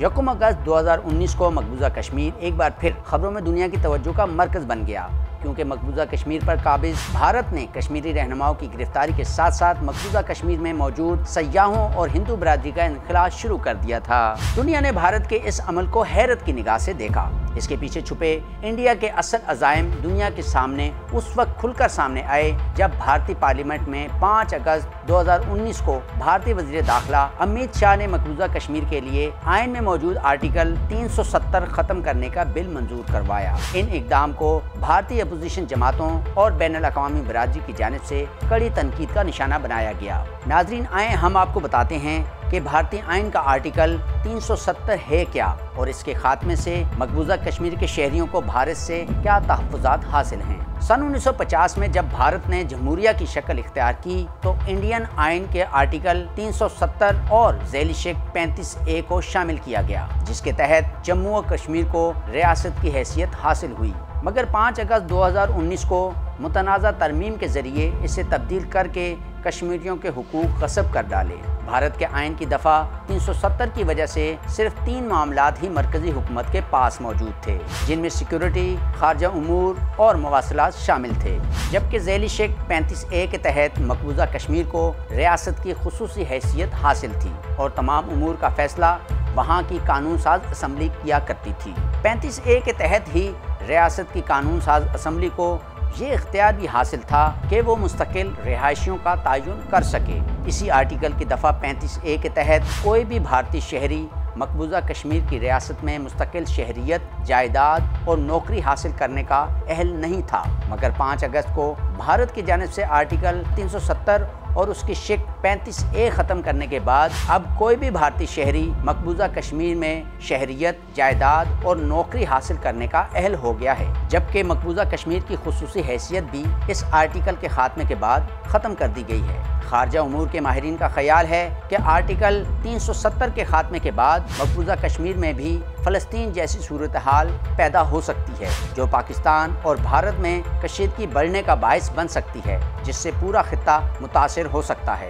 یکم اگست دو ہزار انیس کو مقبوضہ کشمیر ایک بار پھر خبروں میں دنیا کی توجہ کا مرکز بن گیا۔ کیونکہ مقبوضہ کشمیر پر قابض، بھارت نے کشمیری رہنماؤں کی گرفتاری کے ساتھ ساتھ مقبوضہ کشمیر میں موجود سیاحوں اور ہندو برادری کا انخلا شروع کر دیا تھا۔ دنیا نے بھارت کے اس عمل کو حیرت کی نگاہ سے دیکھا۔ اس کے پیچھے چھپے انڈیا کے اصل عزائم دنیا کے سامنے، اس وقت کھل کر سامنے آئے جب بھارتی پارلیمنٹ میں پانچ اگست دو ہزار انیس کو بھارتی وزیر داخلہ امیت شاہ نے مقبوضہ کشمیر کے لیے آئین میں موجود آرٹیکل تین سو ستر ختم کرنے کا بل منظور کروایا۔ ان اقدام کو بھارتی اپوزیشن جماعتوں اور بین الاقوامی برادری کی جانب سے کڑی تنقید کا نشانہ بنایا گیا۔ ناظرین آئیں، ہم آپ کو بتاتے ہیں کہ بھارتی آئین کا آرٹیکل تین سو ستر ہے کیا؟ اور اس کے خاتمے سے مقبوضہ کشمیر کے شہریوں کو بھارت سے کیا تحفظات حاصل ہیں؟ سن انیس سو پچاس میں جب بھارت نے جمہوریہ کی شکل اختیار کی، تو انڈین آئین کے آرٹیکل تین سو ستر اور ذیلی شک پینتیس اے کو شامل کیا گیا، جس کے تحت جموں و کشمیر کو ریاست کی حیثیت حاصل ہوئی۔ مگر پانچ اگست دو ہزار انیس کو متنازع ترمیم کے ذریعے اسے تبدیل کر کے کشمیریوں کے حقوق غصب کر ڈالے۔ بھارت کے آئین کی دفعہ تین سو ستر کی وجہ سے صرف تین معاملات ہی مرکزی حکومت کے پاس موجود تھے، جن میں سیکیورٹی، خارجہ امور اور مواصلات شامل تھے۔ جبکہ ذیلی شک پینتیس اے کے تحت مقبوضہ کشمیر کو ریاست کی خصوصی حیثیت حاصل تھی اور تمام امور کا فیصلہ وہاں کی قانون ساز اسمبلی کیا کرتی تھی۔ پینتیس اے کے تحت ہی ریاست کی قانون ساز اسمبلی کو یہ اختیار بھی حاصل تھا کہ وہ مستقل رہائشیوں کا تعین کر سکے۔ اسی آرٹیکل کی دفعہ پینتیس اے کے تحت کوئی بھی بھارتی شہری مقبوضہ کشمیر کی ریاست میں مستقل شہریت، جائیداد اور نوکری حاصل کرنے کا اہل نہیں تھا۔ مگر پانچ اگست کو بھارت کی جانب سے آرٹیکل تین سو ستر اور اس کی شک پینتیس اے ختم کرنے کے بعد اب کوئی بھی بھارتی شہری مقبوضہ کشمیر میں شہریت، جائیداد اور نوکری حاصل کرنے کا اہل ہو گیا ہے، جبکہ مقبوضہ کشمیر کی خصوصی حیثیت بھی اس آرٹیکل کے خاتمے کے بعد ختم کر دی گئی ہے۔ خارجہ امور کے ماہرین کا خیال ہے کہ آرٹیکل تین سو ستر کے خاتمے کے بعد مقبوضہ کشمیر میں بھی فلسطین جیسی صورتحال پیدا ہو سکتی ہے، جو پاکستان اور بھارت میں کشیدگی بڑھنے کا باعث بن سکتی ہے، جس سے پورا خطہ متاثر ہو سکتا ہے۔